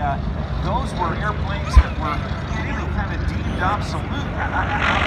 uh, those were airplanes that were really kind of deemed obsolete, I, obsolete